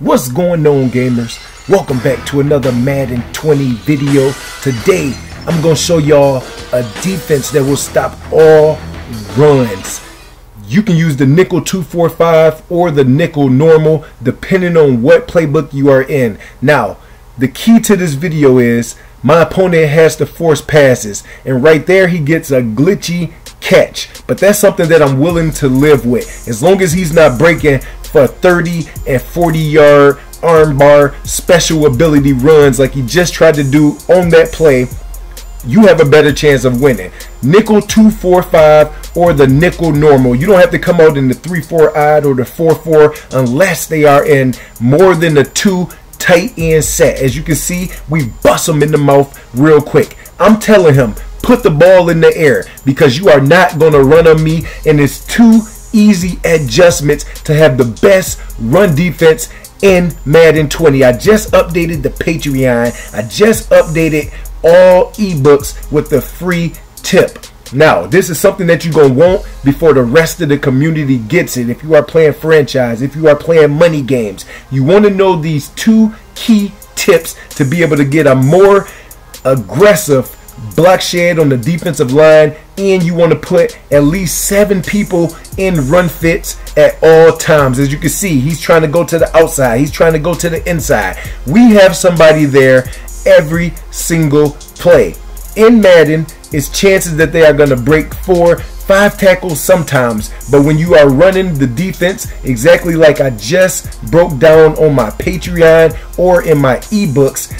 What's going on gamers? Welcome back to another Madden 20 video. Today I'm to show y'all a defense that will stop all runs. You can use the nickel 245 or the nickel normal depending on what playbook you are in. Now the key to this video is my opponent has to force passes and right there he gets a glitchy catch. But that's something that I'm willing to live with. As long as he's not breaking for 30 and 40 yard armbar special ability runs like he just tried to do on that play, you have a better chance of winning. Nickel 245 or the nickel normal. You don't have to come out in the 3-4 odd or the 4-4 unless they are in more than the two tight end set. As you can see, we bust them in the mouth real quick. I'm telling him, put the ball in the air because you are not going to run on me and it's too easy adjustments to have the best run defense in Madden 20. I just updated the Patreon. I just updated all ebooks with the free tip. Now, this is something that you're going to want before the rest of the community gets it. If you are playing franchise, if you are playing money games, you want to know these two key tips to be able to get a more aggressive block shed on the defensive line, and you want to put at least seven people in run fits at all times. As you can see, he's trying to go to the outside, he's trying to go to the inside. We have somebody there every single play. In Madden, it's chances that they are going to break four, five tackles sometimes. But when you are running the defense exactly like I just broke down on my Patreon or in my ebooks,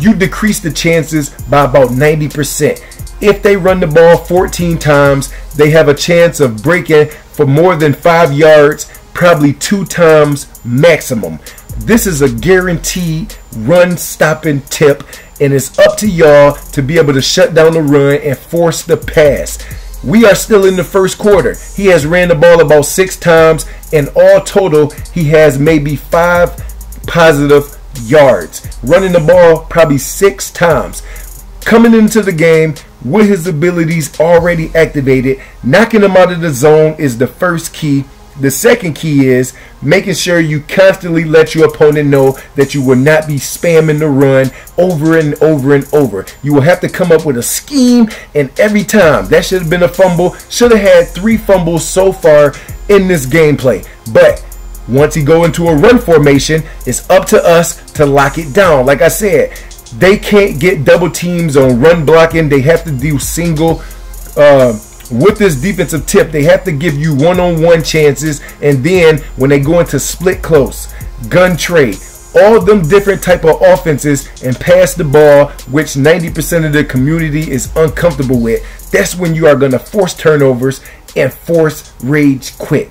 you decrease the chances by about 90%. If they run the ball 14 times, they have a chance of breaking for more than five yards, probably two times maximum. This is a guaranteed run stopping tip, and it's up to y'all to be able to shut down the run and force the pass. We are still in the first quarter. He has ran the ball about six times, and all total, he has maybe five positive yards, running the ball probably six times. Coming into the game with his abilities already activated, knocking him out of the zone is the first key. The second key is making sure you constantly let your opponent know that you will not be spamming the run over and over and over. You will have to come up with a scheme, and every time that should have been a fumble, should have had three fumbles so far in this gameplay. But once he go into a run formation, it's up to us to lock it down. Like I said, they can't get double teams on run blocking. They have to do single. Uh, with this defensive tip, they have to give you one-on-one chances, and then when they go into split close, gun trade, all them different type of offenses and pass the ball, which 90% of the community is uncomfortable with. That's when you are going to force turnovers and force rage quit.